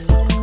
you